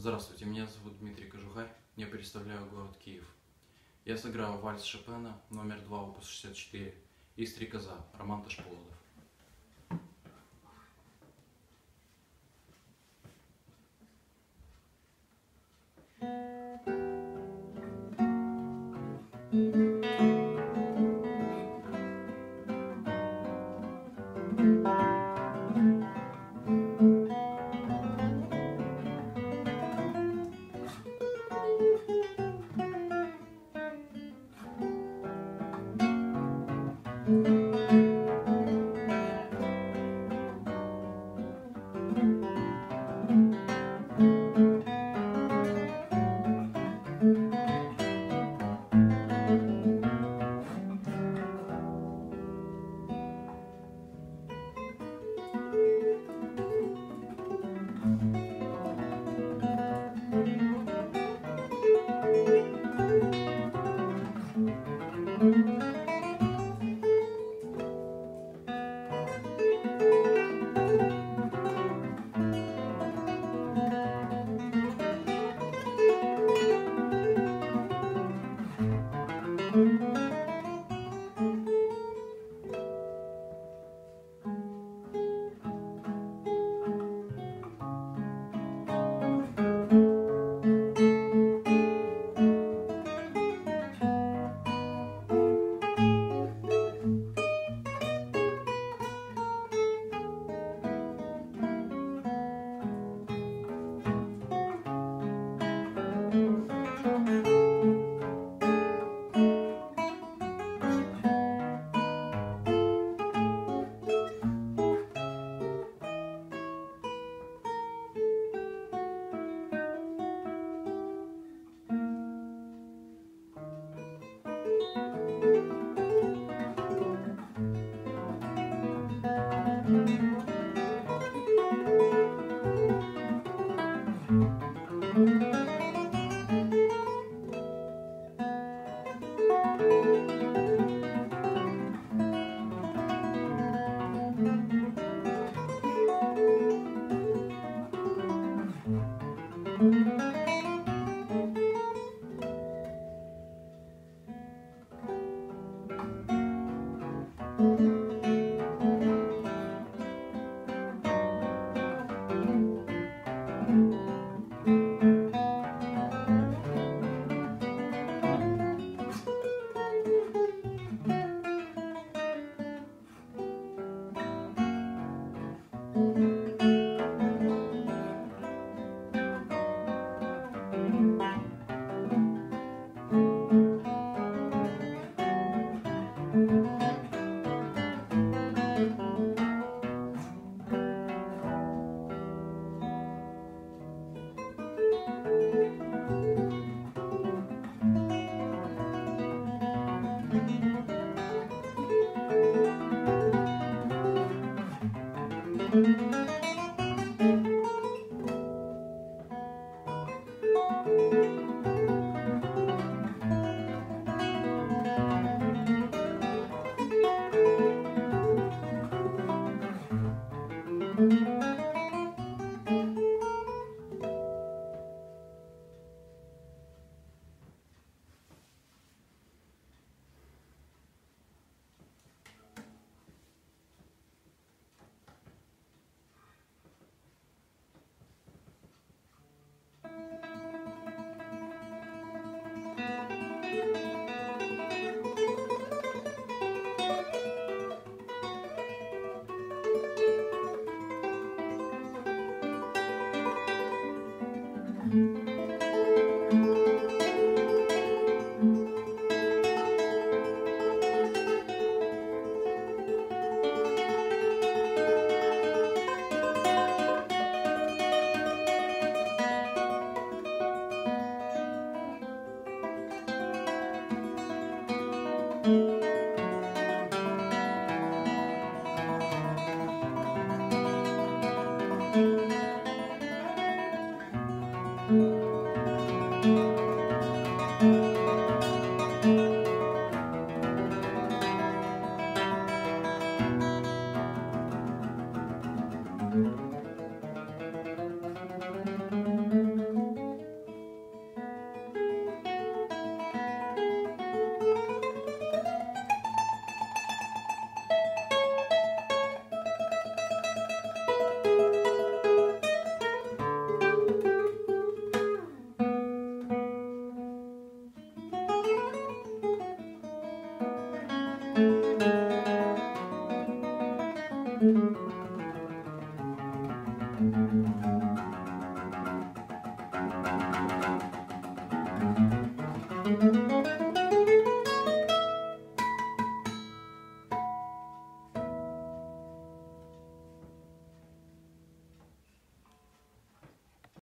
Здравствуйте, меня зовут Дмитрий Кожухарь, я представляю город Киев. Я сыграл вальс Шопена, номер 2, опус 64, и «Стрекоза», Роман Ташполодов.